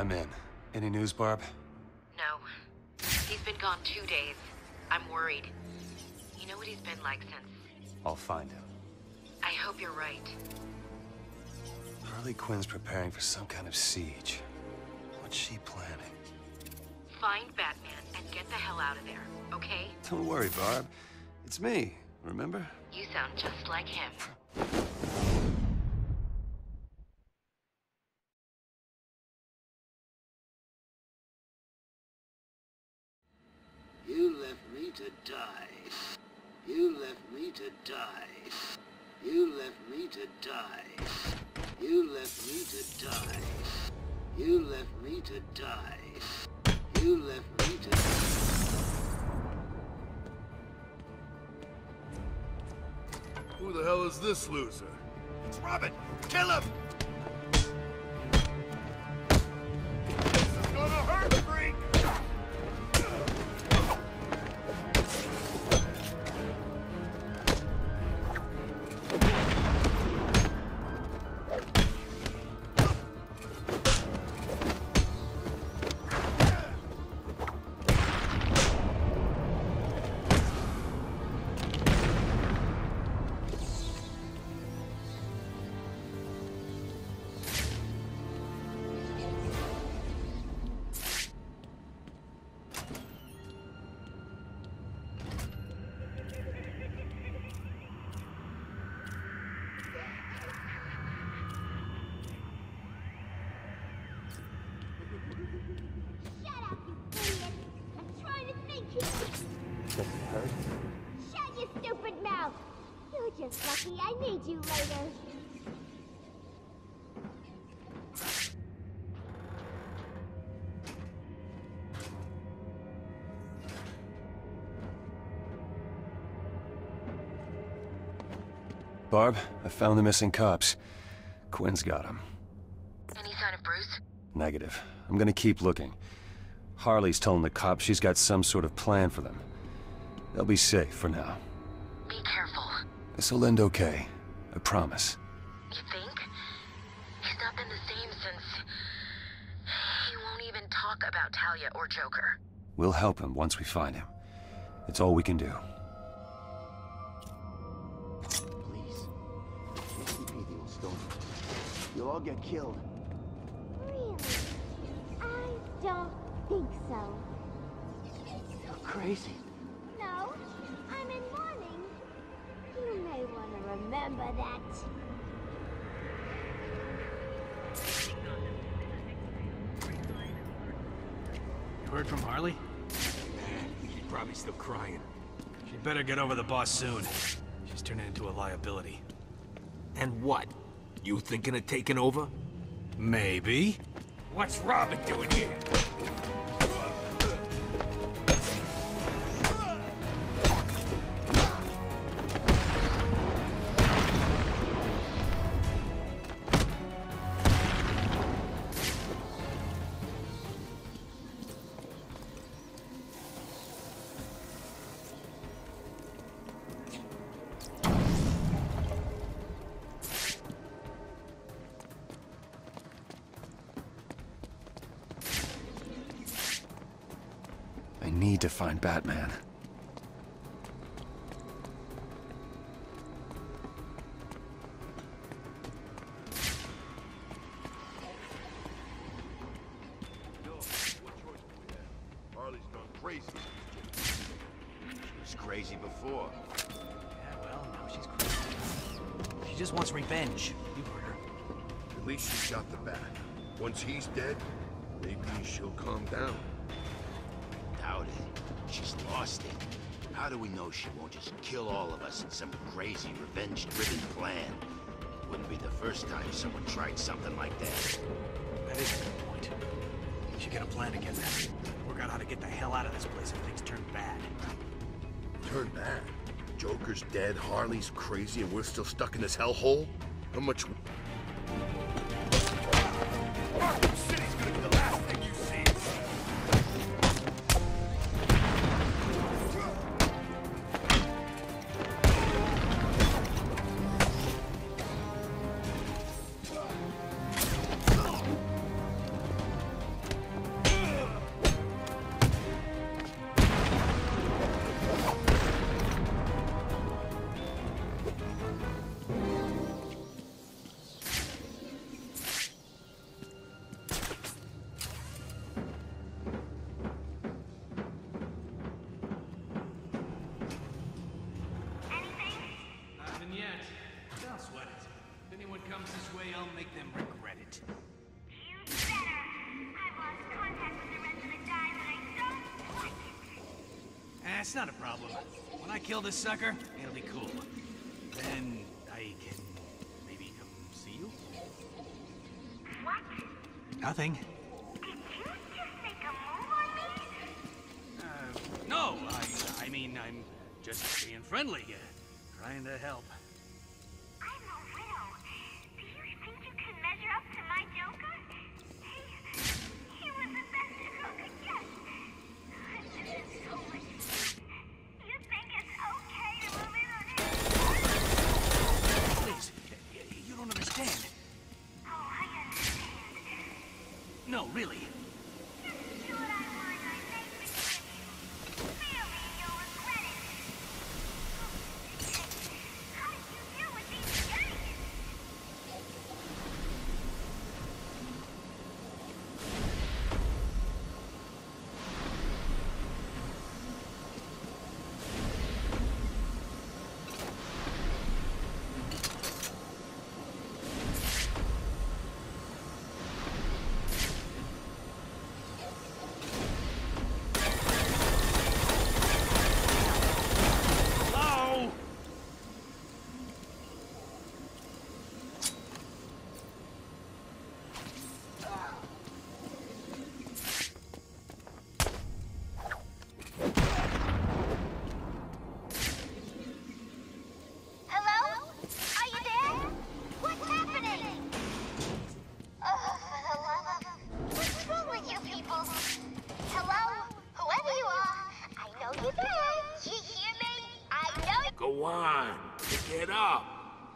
I'm in. Any news, Barb? No. He's been gone two days. I'm worried. You know what he's been like since... I'll find him. I hope you're right. Harley Quinn's preparing for some kind of siege. What's she planning? Find Batman and get the hell out of there, okay? Don't worry, Barb. It's me, remember? You sound just like him. Who the hell is this loser? It's Robin! Kill him! You're just lucky I need you later. Barb, I found the missing cops. Quinn's got them. Any sign of Bruce? Negative. I'm gonna keep looking. Harley's telling the cops she's got some sort of plan for them. They'll be safe for now. Be careful. This'll end okay. I promise. You think? He's not been the same since... He won't even talk about Talia or Joker. We'll help him once we find him. It's all we can do. Please. KCP will stone. You'll all get killed. Really? I don't think so. You're crazy. You want to remember that. You heard from Harley? She's probably still crying. She'd better get over the boss soon. She's turning into a liability. And what? You thinking of taking over? Maybe. What's Robin doing here? Crazy. She was crazy before. Yeah, well, now she's crazy. She just wants revenge. You've heard her. At least she shot the bat. Once he's dead, maybe she'll calm down. Doubt it. She's lost it. How do we know she won't just kill all of us in some crazy revenge-driven plan? Wouldn't be the first time someone tried something like that. That is a good point. We should get a plan together. Work out how to get the hell out of this place if things turn bad. Turn bad. Joker's dead, Harley's crazy, and we're still stuck in this hellhole? How much... it's not a problem. When I kill this sucker,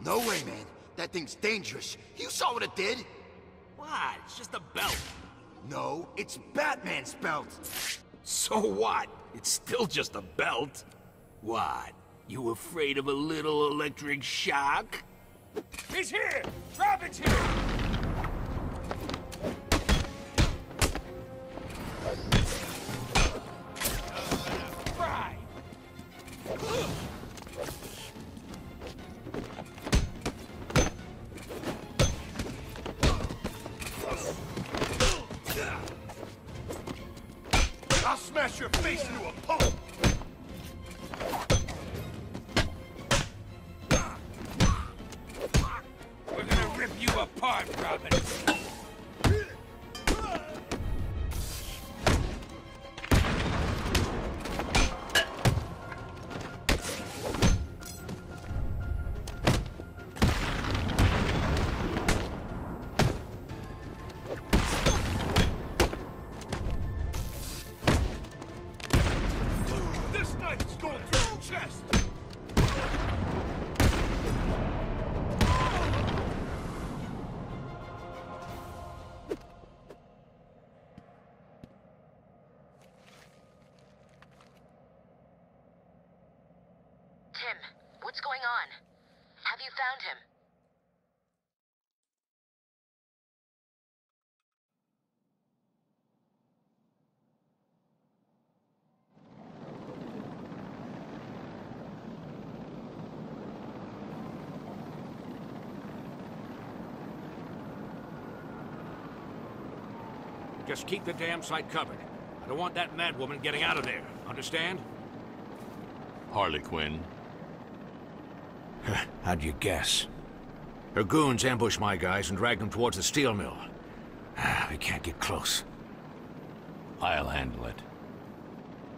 No way, man. That thing's dangerous. You saw what it did. What? It's just a belt. No, it's Batman's belt. So what? It's still just a belt. What? You afraid of a little electric shock? He's here! Robin's here! Apart, Robin. Just keep the damn site covered. I don't want that mad woman getting out of there. Understand? Harley Quinn. How'd you guess? Her goons ambushed my guys and dragged them towards the steel mill. We can't get close. I'll handle it.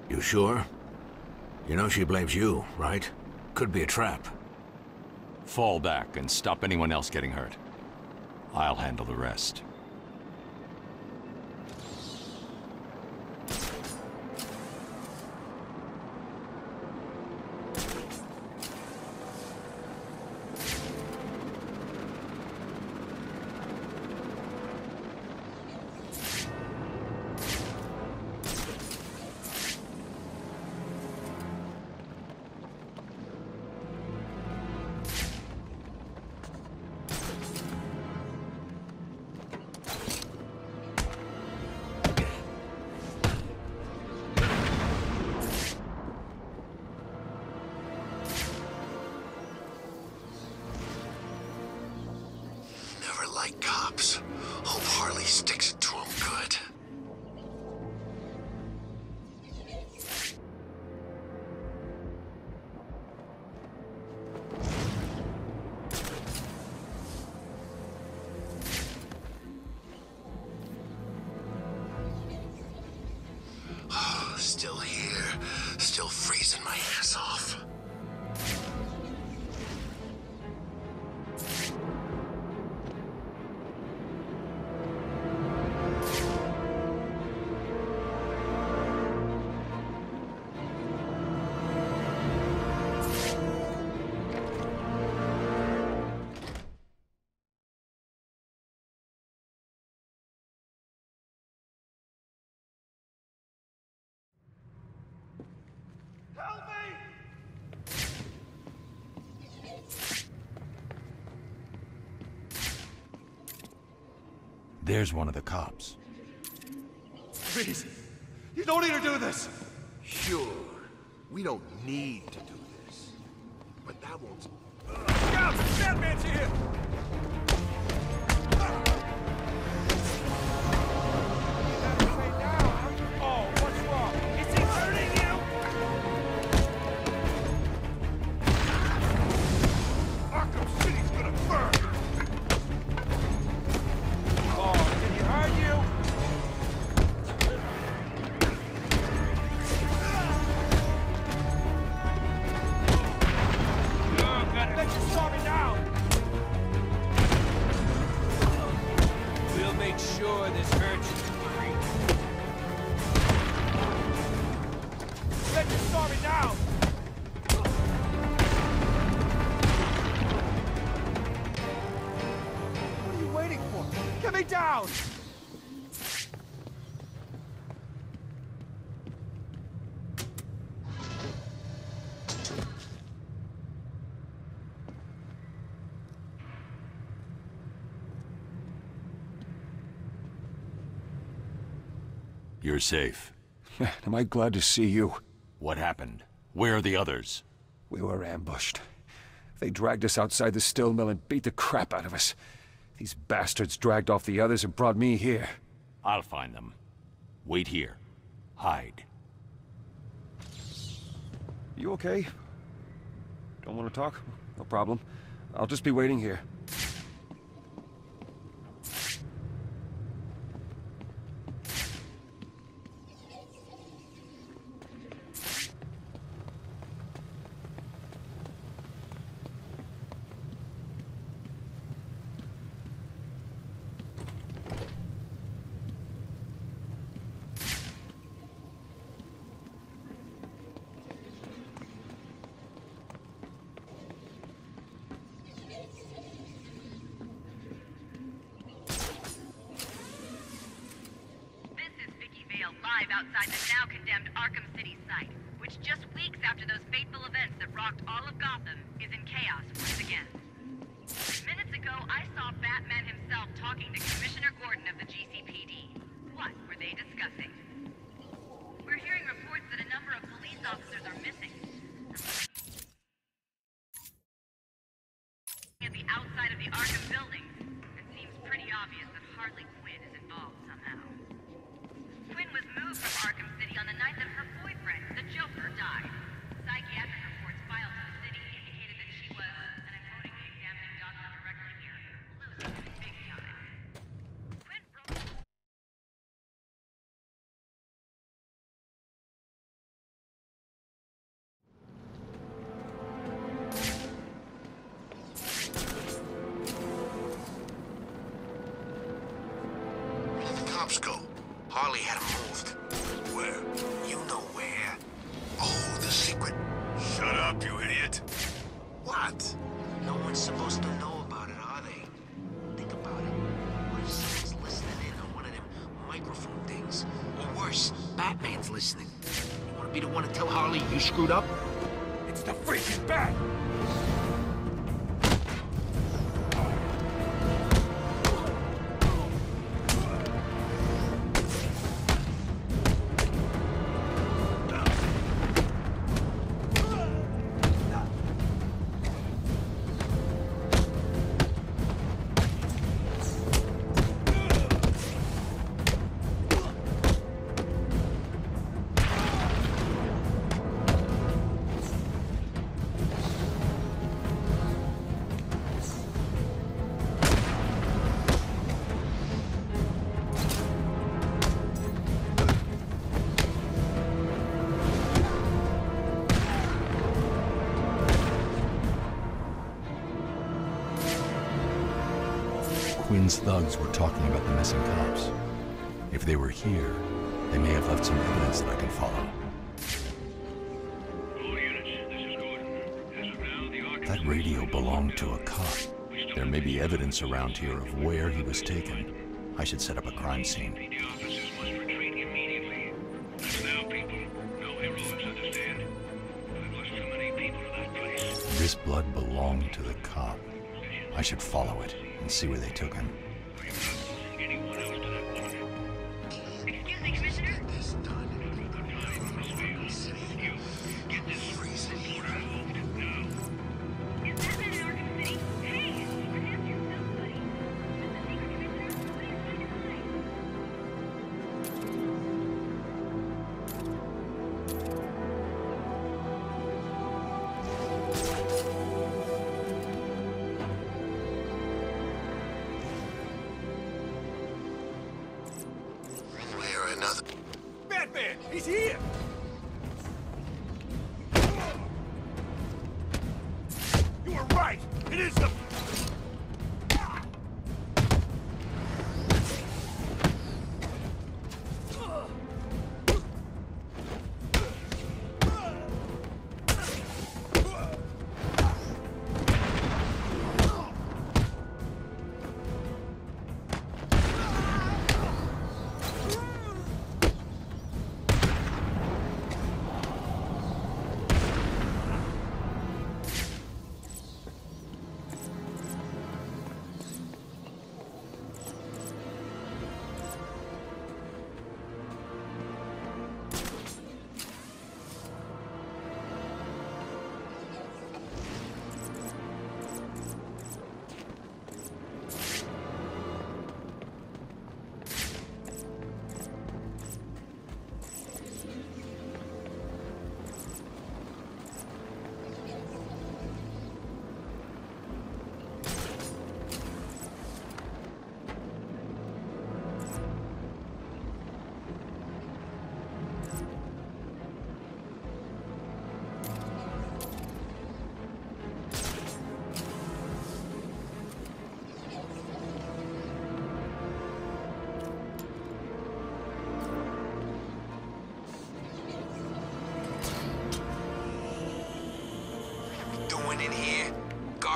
You sure? You know she blames you, right? Could be a trap. Fall back and stop anyone else getting hurt. I'll handle the rest. Sticks There's one of the cops. Please, you don't need to do this. Sure. We don't need to do this. But that won't... Scouts, Batman's here. Down! You're safe. Am I glad to see you. What happened? Where are the others? We were ambushed. They dragged us outside the still mill and beat the crap out of us. These bastards dragged off the others and brought me here. I'll find them. Wait here. Hide. You okay? Don't want to talk? No problem. I'll just be waiting here. This is Vicky Vale live outside the now condemned Arkham City site, which just weeks after those fateful events that rocked all of Gotham is in chaos once again. Cops go? Harley had him moved. Where? You know where. Oh, the secret. Shut up, you idiot. What? Glenn's thugs were talking about the missing cops. If they were here, they may have left some evidence that I can follow. That radio belonged to a cop. There may be evidence around here of where he was taken. I should set up a crime scene. This blood belonged to the should follow it and see where they took him. Batman! He's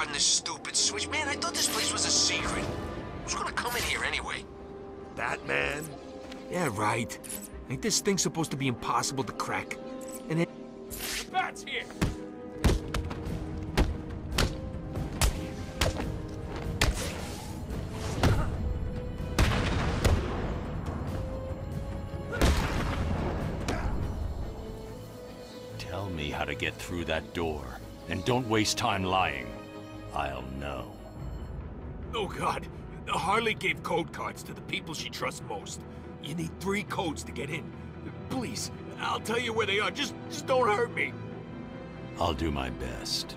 Guarding this stupid switch? Man, I thought this place was a secret. Who's gonna come in here anyway? Batman? Yeah, right. Ain't this thing supposed to be impossible to crack? And it... The Bat's here! Tell me how to get through that door. And don't waste time lying. I'll know. Oh, God. Harley gave code cards to the people she trusts most. You need three codes to get in. Please, I'll tell you where they are. Just, just don't hurt me. I'll do my best.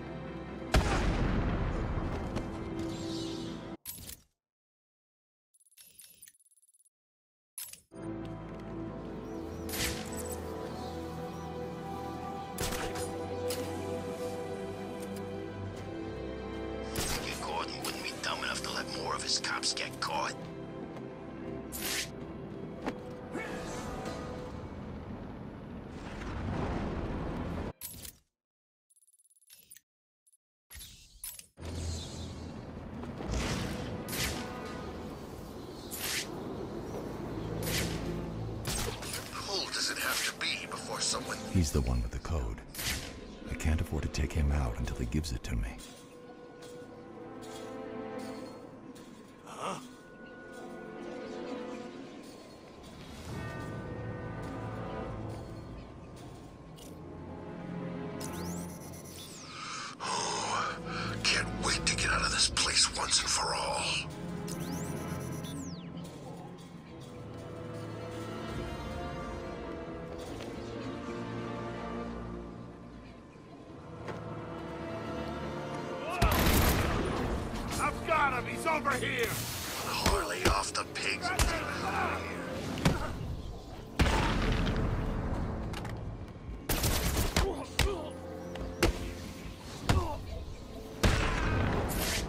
Cops get caught. He's the one with the code. I can't afford to take him out until he gives it to me.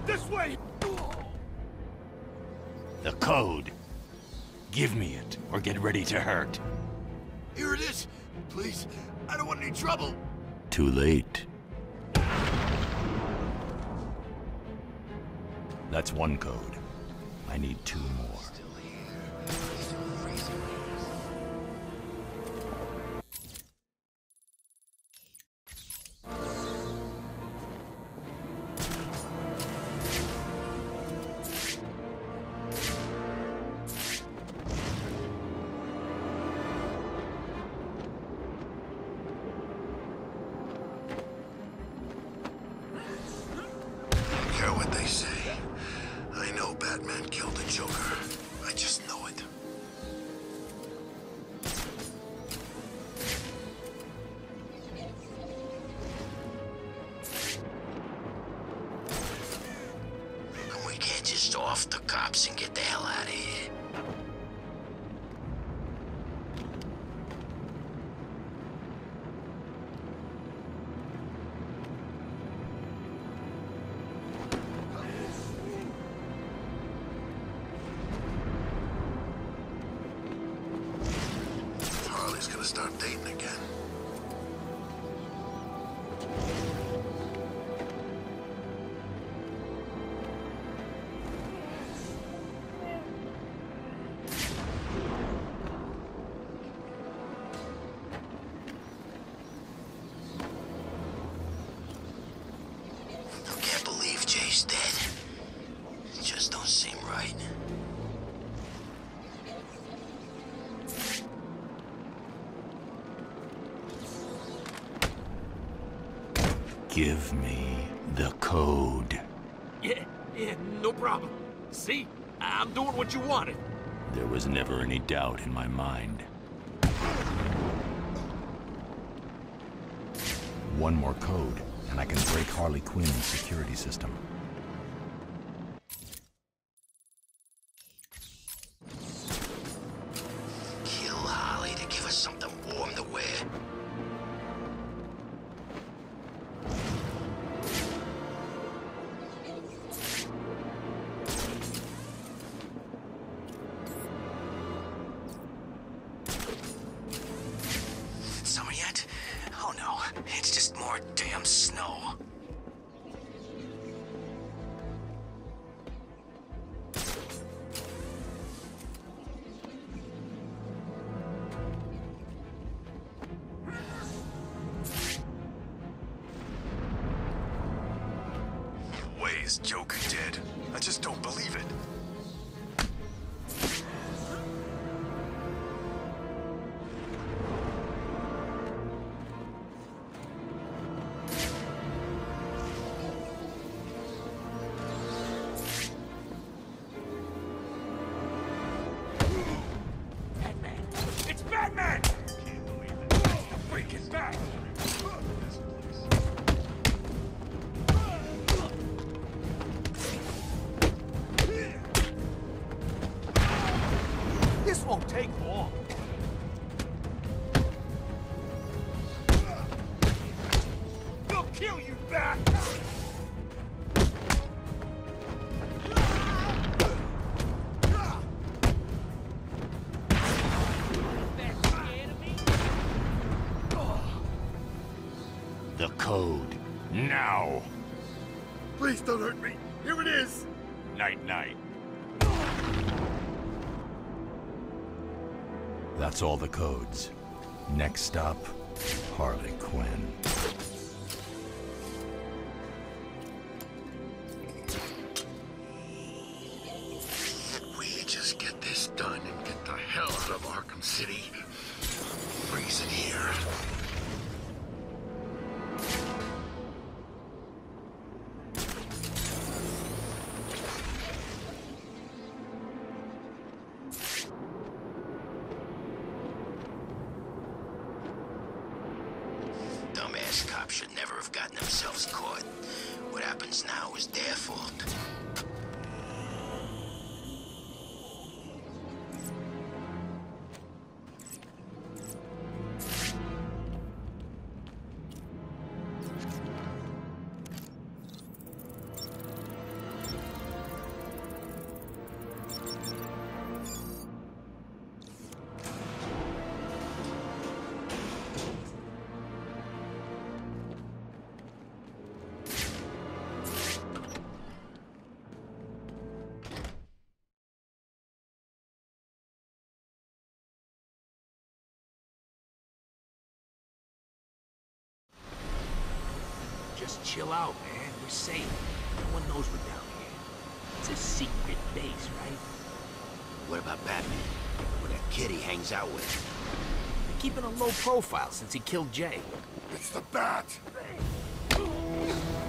This way! The code. Give me it, or get ready to hurt. Here it is. Please, I don't want any trouble. Too late. That's one code. I need two more. Off the cops and get the hell out of here. Give me the code. Yeah, yeah, no problem. See? I'm doing what you wanted. There was never any doubt in my mind. One more code, and I can break Harley Quinn's security system. Is Joker dead? I just don't believe it. Here it is. Night night. That's all the codes. Next stop, Harley Quinn. chill out, man. We're safe. No one knows we're down here. It's a secret base, right? What about Batman? What that kid he hangs out with? They're keeping a low profile since he killed Jay. It's the Bat!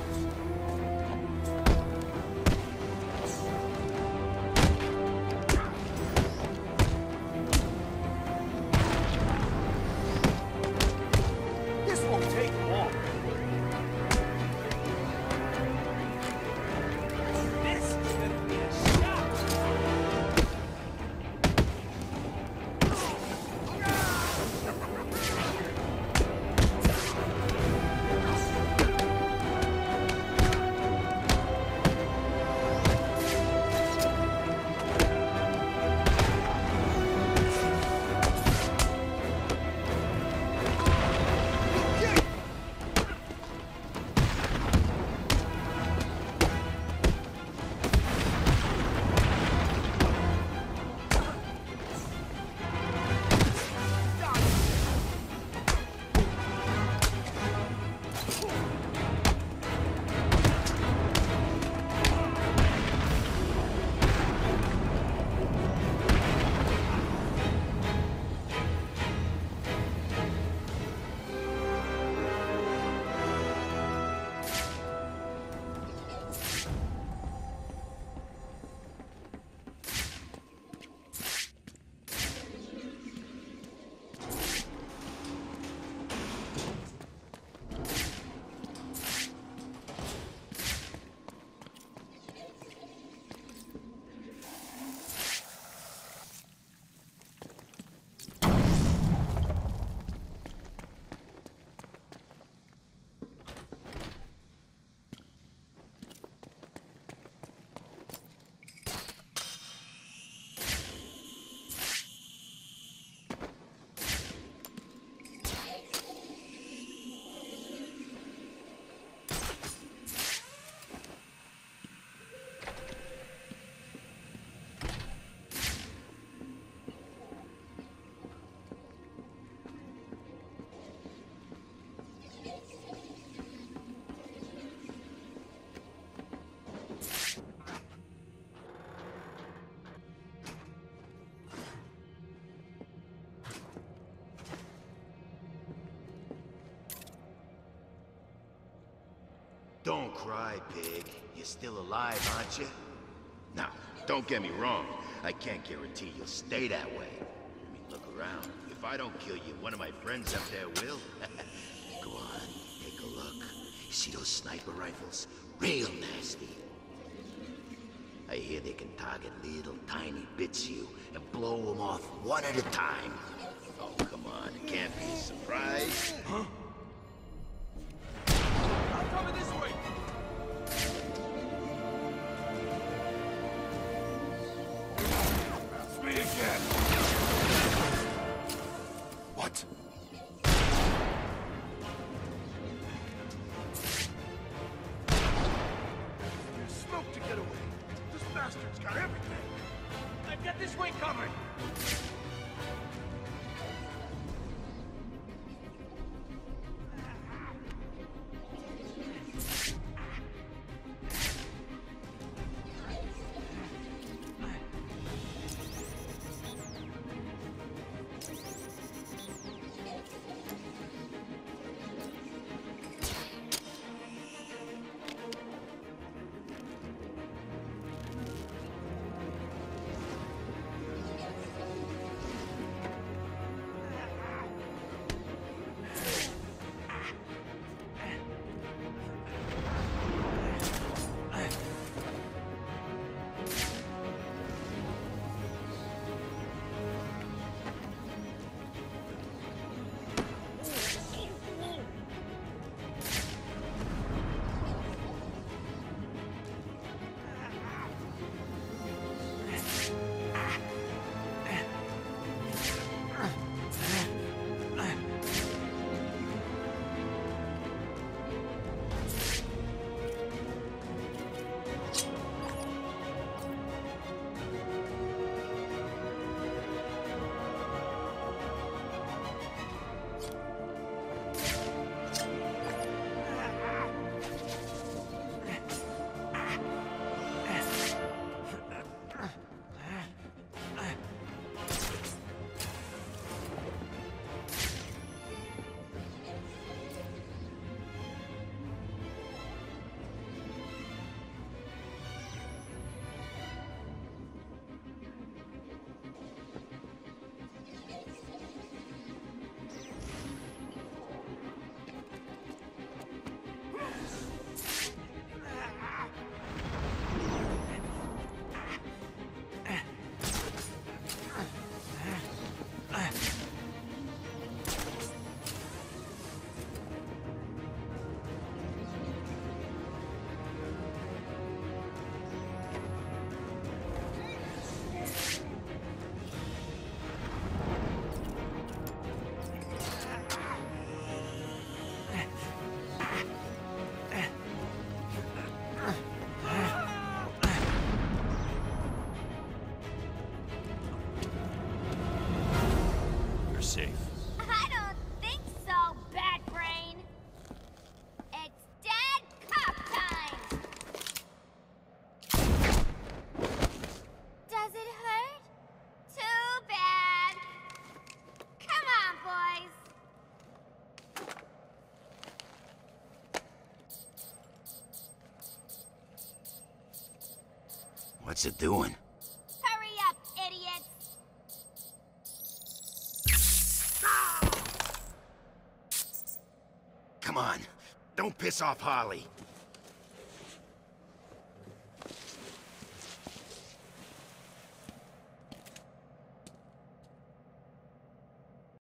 Don't cry, pig. You're still alive, aren't you? Now, don't get me wrong. I can't guarantee you'll stay that way. I mean, look around. If I don't kill you, one of my friends up there will. Go on, take a look. You see those sniper rifles? Real nasty. I hear they can target little tiny bits you and blow them off one at a time. Oh, come on. It can't be a surprise. Huh? What's it doing? Hurry up, idiots! Come on. Don't piss off Harley.